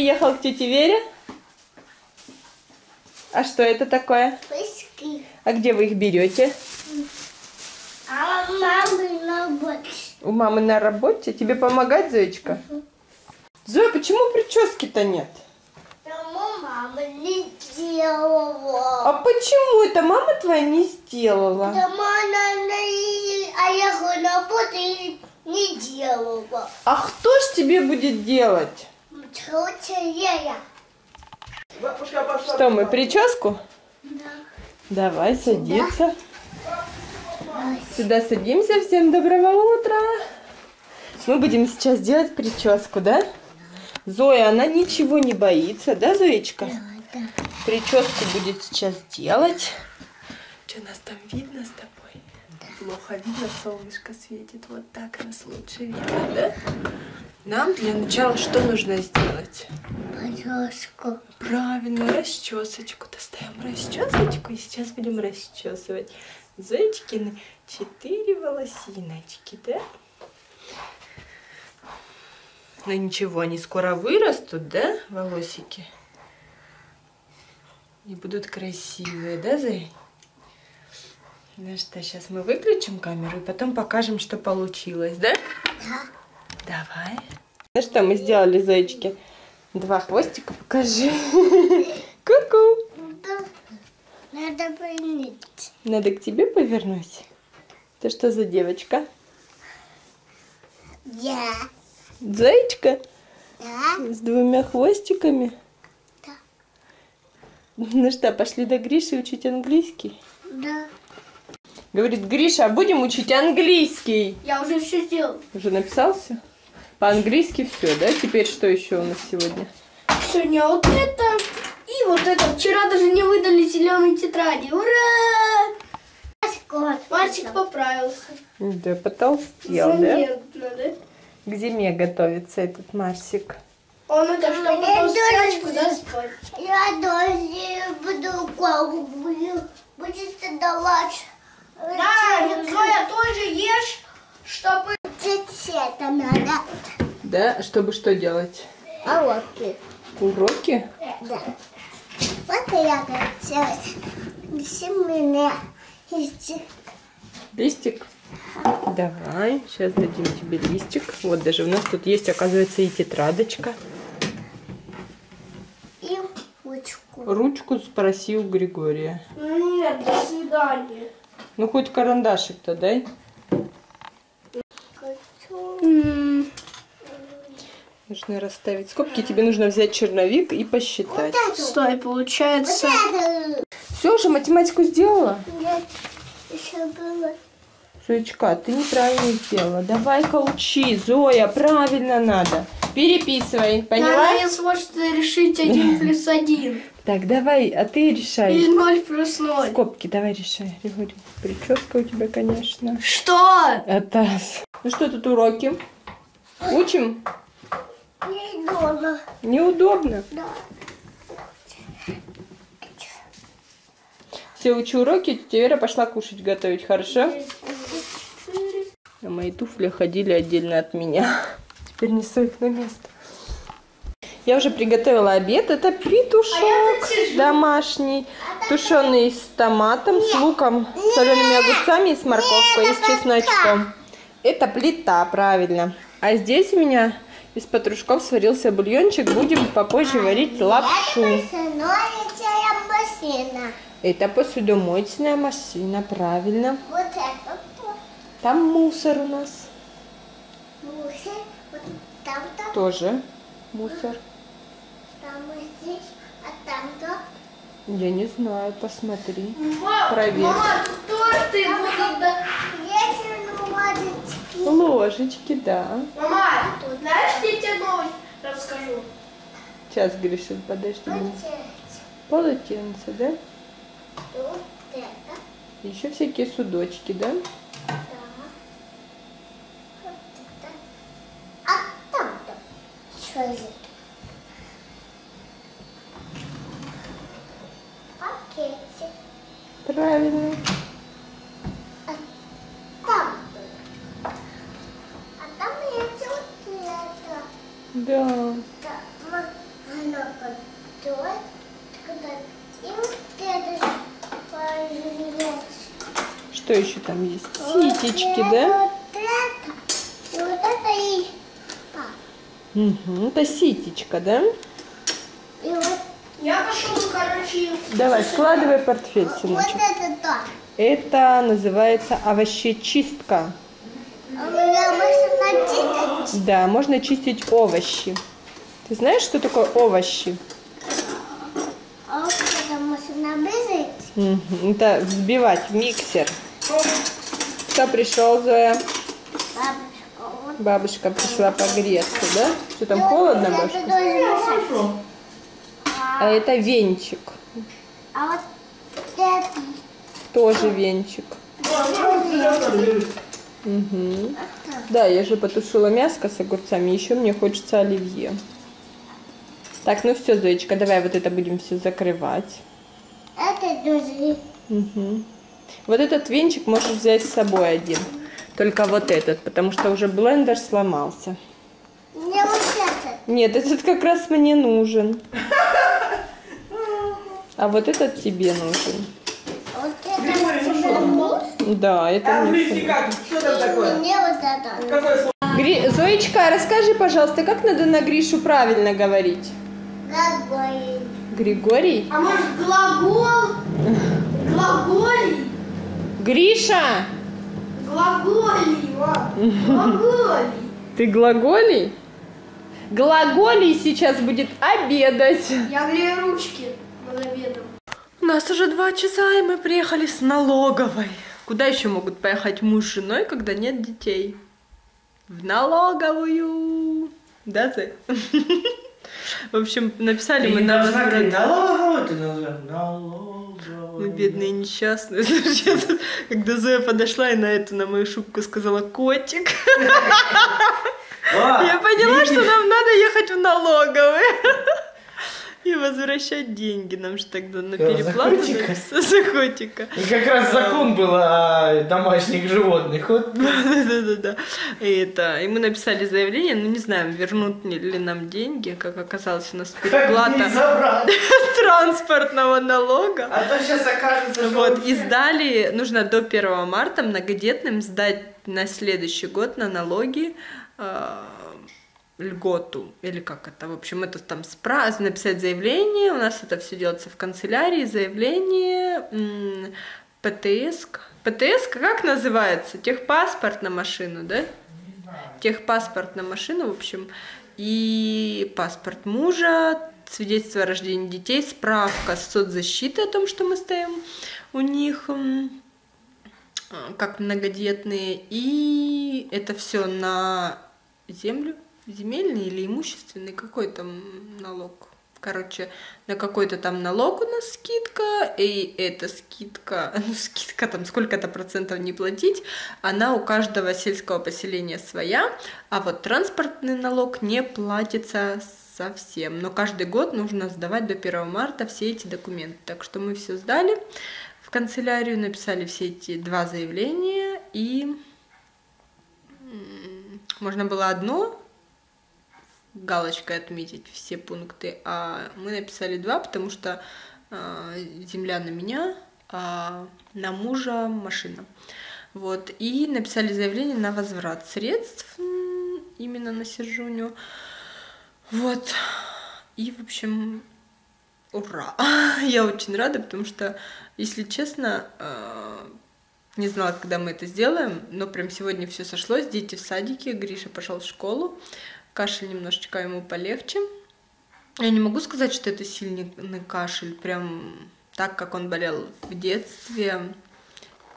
приехал к тете Вере? А что это такое? Пыски. А где вы их берете? А мамы на работе. У мамы на работе? Тебе помогать, Зоечка? Зоя, почему прически-то нет? Потому мама не делала. А почему это мама твоя не сделала? Потому она на... А я на работу и не делала. А кто ж тебе будет делать? Что, мы прическу? Да. Давай садиться. Сюда садимся. Всем доброго утра. Мы будем сейчас делать прическу, да? Зоя, она ничего не боится, да, Зоечка? Да. Прическу будет сейчас делать. Что нас там видно с тобой? Плохо видно, солнышко светит. Вот так нас лучше видно, да? Нам для начала что нужно сделать? Пожалуйста. Правильно, расчесочку. Достаем расчесочку и сейчас будем расчесывать Зоечкины четыре волосиночки, да? Ну ничего, они скоро вырастут, да, волосики? И будут красивые, да, Зой? Ну что, сейчас мы выключим камеру и потом покажем, что получилось, да? Да. Давай. Ну что, мы сделали, Зоечки? Два хвостика, покажи. Ку-ку. Надо принять. Надо к тебе повернуть. Ты что за девочка? Я. Зайчка Да. с двумя хвостиками. Да. Ну что, пошли до Гриши учить английский? Да. Говорит, Гриша, будем учить английский. Я уже все сделал. Уже написался? По-английски все, да? Теперь что еще у нас сегодня? Сегодня вот это и вот это. Вчера даже не выдали зеленые тетради. Ура! Мальчик поправился. Да, потолстел, да? Заметно, да? К зиме готовится этот Марсик. Он это чтобы потом спать, куда спать. Я тоже буду будет давать. Да, Зоя тоже ешь, чтобы... Это надо. Да? Чтобы что делать? А вот Уроки? Да. Вот я. Неси меня. Иди. Листик? Давай, сейчас дадим тебе листик. Вот даже у нас тут есть, оказывается, и тетрадочка. И ручку. Ручку спроси у Григория. Нет, до свидания. Ну, хоть карандашик-то дай. Нужно расставить скобки. Тебе нужно взять черновик и посчитать. Стой, получается... Все уже математику сделала? Нет, еще было. Зоечка, ты неправильно сделала. Давай-ка учи, Зоя, правильно надо. Переписывай, поняла? Она не сможет решить один плюс один. Так, давай, а ты решай. Или ноль плюс ноль. Скобки давай решай, Григорий. Прическа у тебя, конечно. Что? Это... Ну что тут уроки? Учим? Неудобно. Неудобно. Да. Все, учи уроки, Вера пошла кушать готовить, хорошо? А мои туфли ходили отдельно от меня. Теперь несу их на место. Я уже приготовила обед. Это петушок домашний, тушеный с томатом, с луком, солеными огурцами и с морковкой, и с чесночком. Это плита, правильно. А здесь у меня из петрушков сварился бульончик. Будем попозже варить лапшу. Это посудомоечная машина, правильно. Вот это. Там мусор у нас Мусор. Вот там-то, тоже мусор. Там здесь, а там-то. Я не знаю, посмотри. Мама, Проверь. мама, торты будут. Ветер ложечки. Ложечки, да. Мама, знаешь, я тебе новость расскажу? Сейчас, Гриша, подожди. Вот Полотенце, да? вот это. Еще всякие судочки, да? Да. Вот это. А там-то что это? Пакетик. Правильно. А там-то. А там есть вот это. Да. Да, м- Вот, когда и вот это появляется. Что еще там есть? Вот Ситечки, да? Вот это, и вот это и... А, Угу. Это ситечка, да? и вот, Я пошел, короче, Давай, складывай портфель, вот сыночек. это то. Это называется овощечистка. А можно? Да, можно чистить овощи. Ты знаешь, что такое овощи? А вот это можно обрезать? Мгм. Это взбивать в миксер. Кто пришел, Зоя? Бабушка, пришла погреться, да? Что там холодно, бабушка? туда записать. А это венчик. А вот это... Тоже венчик. Мгм. Да, я же потушила мяско с огурцами. Еще мне хочется оливье. Так, ну все, Зоечка, давай вот это будем все закрывать. Это тоже... Мгм. Вот этот венчик можешь взять с собой один. Только вот этот, потому что уже блендер сломался. Мне вот этот. Нет, этот как раз мне нужен. А вот этот тебе нужен. Вот это нужно. Да, это мне. Нифига, что там такое? Мне вот это. Гри... Зоечка, расскажи, пожалуйста, как надо на Гришу правильно говорить? Какой? Григорий? А может глагол? Глаголий? Гриша! Глаголий, ва. Глаголий. Ты глаголий? Глаголий сейчас будет обедать. Я грею ручки под обедом. У нас уже два часа, и мы приехали с налоговой. Куда еще могут поехать муж с женой, когда нет детей? В налоговую. Да, Зай? В общем, написали мы Ты на должна говорить, налоговую ты назовешь. Налоговую. Мы бедные несчастные. Когда Зоя подошла и на эту, на мою шубку сказала котик, я поняла, что нам надо ехать в налоговые. Возвращать деньги. Нам же тогда на за переплату за котика. И как раз закон был о домашних животных. Вот Да-да-да. И это, и мы написали заявление, ну не знаем, вернут ли нам деньги, как оказалось, у нас переплата транспортного налога. А то сейчас окажется, что Вот, и сдали, нужно до 1 марта многодетным сдать на следующий год на налоги э, льготу, или как это, в общем, это там спра написать заявление, у нас это все делается в канцелярии, заявление, ПТС, ПТС как называется? Техпаспорт на машину, да? Техпаспорт на машину, в общем, и паспорт мужа, свидетельство о рождении детей, справка с соцзащиты о том, что мы стоим у них а, как многодетные, и это все на землю, земельный или имущественный, какой там налог? Короче, на какой-то там налог у нас скидка, и эта скидка, ну скидка там сколько-то процентов не платить, она у каждого сельского поселения своя, а вот транспортный налог не платится совсем. Но каждый год нужно сдавать до 1 марта все эти документы. Так что мы все сдали в канцелярию, написали все эти два заявления, и можно было одно галочкой отметить все пункты, а мы написали два, потому что а, земля на меня, а на мужа машина. Вот, и написали заявление на возврат средств именно на Сержуню. Вот, и, в общем, ура! Я очень рада, потому что, если честно, э, не знала, когда мы это сделаем, но прям сегодня все сошлось, дети в садике, Гриша пошел в школу, кашель немножечко ему полегче. Я не могу сказать, что это сильный кашель, прям так, как он болел в детстве.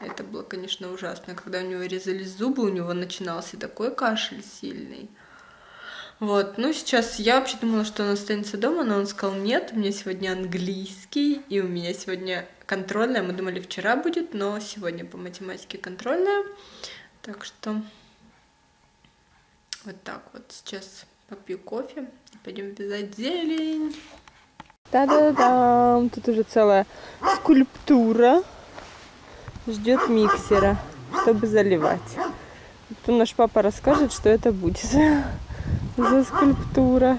Это было, конечно, ужасно. Когда у него резались зубы, у него начинался такой кашель сильный. Вот, ну сейчас я вообще думала, что он останется дома, но он сказал, нет, у меня сегодня английский, и у меня сегодня контрольная. Мы думали, вчера будет, но сегодня по математике контрольная. Так что вот так вот. Сейчас попью кофе пойдем вязать зелень. Та-да-дам! Тут уже целая скульптура ждет миксера, чтобы заливать. Тут наш папа расскажет, что это будет за скульптура.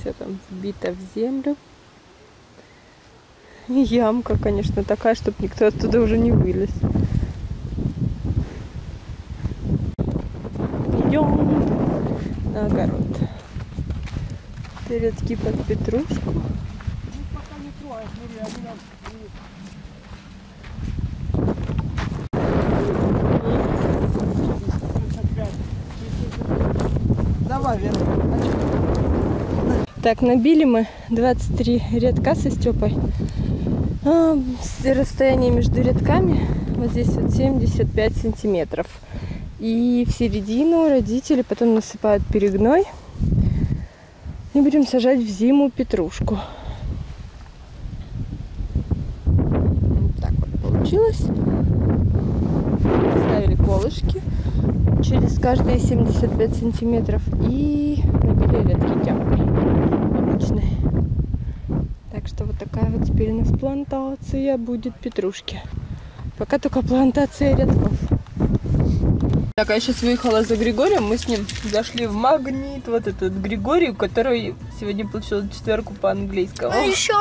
Все там вбито в землю. Ямка, конечно, такая, чтобы никто оттуда уже не вылез. На огород. Передки под петрушку. Давай, Вера. Так, набили мы 23 рядка со Степой. А, расстояние между рядками вот здесь вот 75 сантиметров. И в середину родители потом насыпают перегной. И будем сажать в зиму петрушку. Вот так вот получилось. Ставили колышки через каждые 75 сантиметров и набили рядки тяпкой обычной. Так что вот такая вот теперь у нас плантация будет петрушки. Пока только плантация рядков. Так, а я сейчас выехала за Григорием, мы с ним зашли в магнит, вот этот Григорий, который сегодня получил четверку по английскому. А еще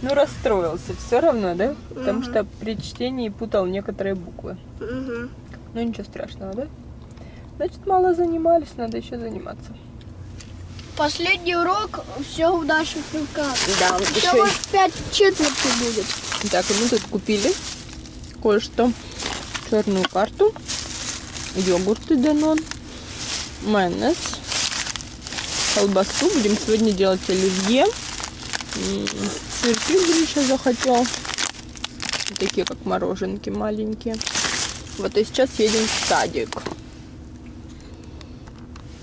Ну, расстроился все равно, да? Потому что при чтении путал некоторые буквы. Ну, ничего страшного, да? Значит, мало занимались, надо еще заниматься. последний урок, все в наших руках. Да, Еще вот пять четверти будет. Так, и мы тут купили кое-что. Черную карту, йогурты Данон, майонез, колбасу. Будем сегодня делать оливье. Сырки Гриша захотел. Такие, как мороженки маленькие. Вот и сейчас едем в садик.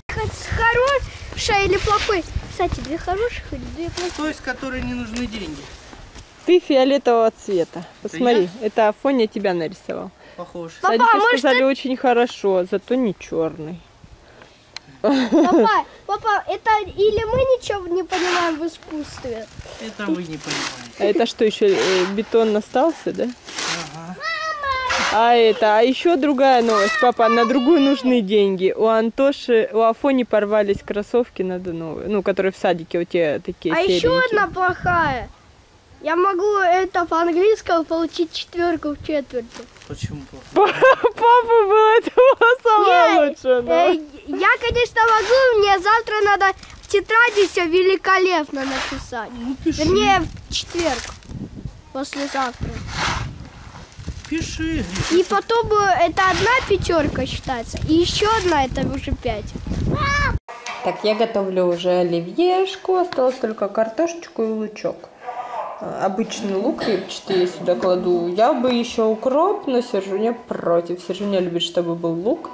Хорошая или плохой? Кстати, две хороших или две плохих? Той, с которой не нужны деньги. Ты фиолетового цвета. Посмотри, это Афоня тебя нарисовал. Похож. В Папа, а может, сказали очень хорошо, зато не черный. Папа, папа, это или мы ничего не понимаем в искусстве? Это вы не понимаете. А это что еще э, бетон остался, да? Ага. А это, а еще другая новость, папа, на другую нужны деньги. У Антоши, у Афони порвались кроссовки, надо новые, ну, которые в садике у тебя такие А еще одна плохая. Я могу это по-английскому получить четверку в четверти. Почему плохо? Папа был этого самого лучшего. да. Э, Я, конечно, могу, мне завтра надо в тетради все великолепно написать. Ну пиши. Вернее, в четверг. Послезавтра. Пиши. И потом э, это одна пятерка считается, и еще одна это уже пять. Так, я готовлю уже оливьешку, осталось только картошечку и лучок. Обычный лук репчатый я сюда кладу. Я бы еще укроп, но Сержуня против. Сержуня любит, чтобы был лук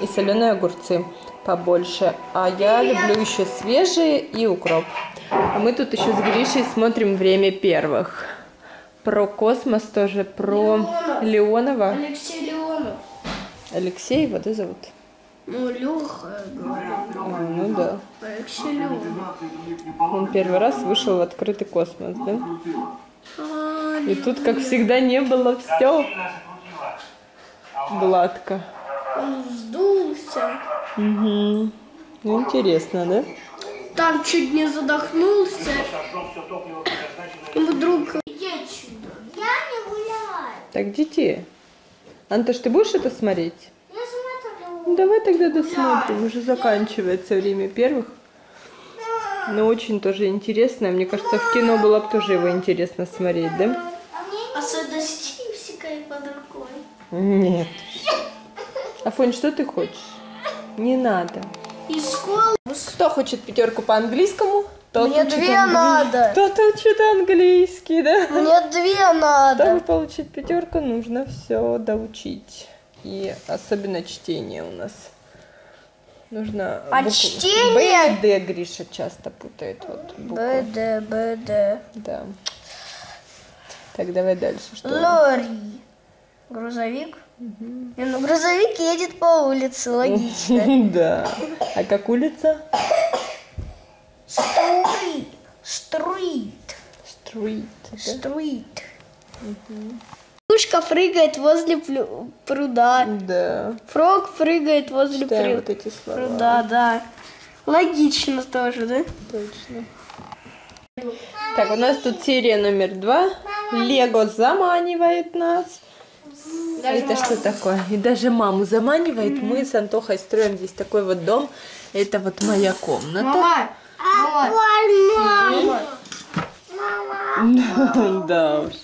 и соленые огурцы побольше. А я люблю еще свежие и укроп. А мы тут еще с Гришей смотрим «Время первых». Про космос тоже, про Леонова. Алексей Леонов. Алексей его, да, зовут? Ну, Леха, А, ну да. Алексей Леонов. Он первый раз вышел в открытый космос, да? И тут, как всегда, не было все гладко. Он вздулся. Угу. Ну, интересно, да? Там чуть не задохнулся. И вдруг... Я не гуляю. Так, дети. Антош, ты будешь это смотреть? Ну, давай тогда досмотрим. Уже заканчивается время первых. Но очень тоже интересно. Мне кажется, в кино было бы тоже его интересно смотреть, да? А с стипсикой под рукой. Нет. Афонь, что ты хочешь? Не надо. И скол... Кто хочет пятерку по английскому? Тот Мне две англи- надо. Тот учит английский, да? Мне две Чтобы надо. получить пятерку, нужно все доучить. И особенно чтение у нас. Нужно... А букву- чтение? Б и Д Гриша часто путает. Вот, букву. БД, БД. Да. Так, давай дальше. Что? Лори. Грузовик. Не, ну грузовик едет по улице, логично. Да. А как улица? Стрит. Стрит. Стрит. Стрит. Пушка прыгает возле плю- пруда. Да. Фрог прыгает возле Читаем прю- вот эти слова. пруда, да. Логично тоже, да? Точно. Так, у нас тут серия номер два. Лего заманивает нас. Даже Это что такое? И даже маму заманивает. Мы с Антохой строим здесь такой вот дом. Это вот моя комната. Мама, мама, мама. Да уж.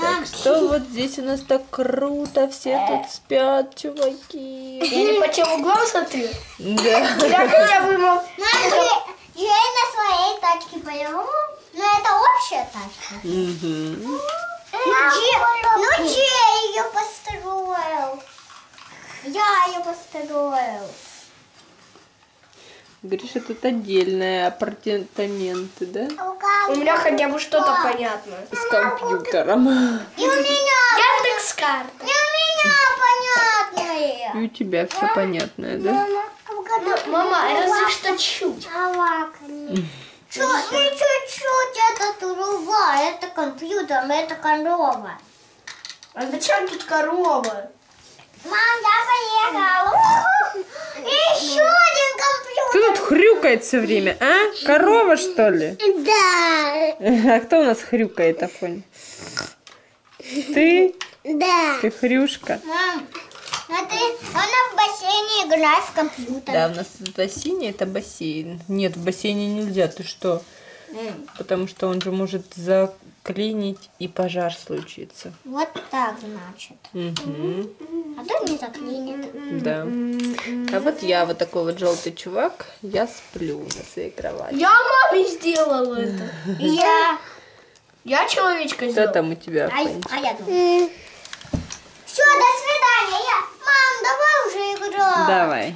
Так что вот здесь у нас так круто, все тут спят, чуваки. Я не по тем углам смотрю. Да. Я хотя бы мог... Я, на своей тачке поехала. Но это общая тачка. Мгм. Ну, ну че я ее построил? Я ее построил. Гриша, тут отдельные апартаменты, да? У меня хотя бы что-то понятное. С компьютером. И у меня, Яндекс карта. и у меня понятное. И у тебя все понятное, да? Мама. Мама, разве что чуть. Чё, не чуть-чуть, это труба, это компьютер, это корова. А зачем тут корова? Мам, я поехала. Еще один компьютер. Кто тут хрюкает все время, а? Корова, что ли? Да, А кто у нас хрюкает на фоне? Ты? да. Ты хрюшка. Мам, а ты, она в бассейне играет в компьютер. Да, у нас в бассейне это бассейн. Нет, в бассейне нельзя, ты что? Потому что он же может заклинить и пожар случится. Вот так, значит. Мгм. А то не заклинит. Да. А вот я вот такой вот желтый чувак, я сплю на своей кровати. Я маме сделала это. Я. Я человечка Что сделала. там у тебя? А, а я думаю. Все, до свидания. Я... Мам, давай уже играть. Давай.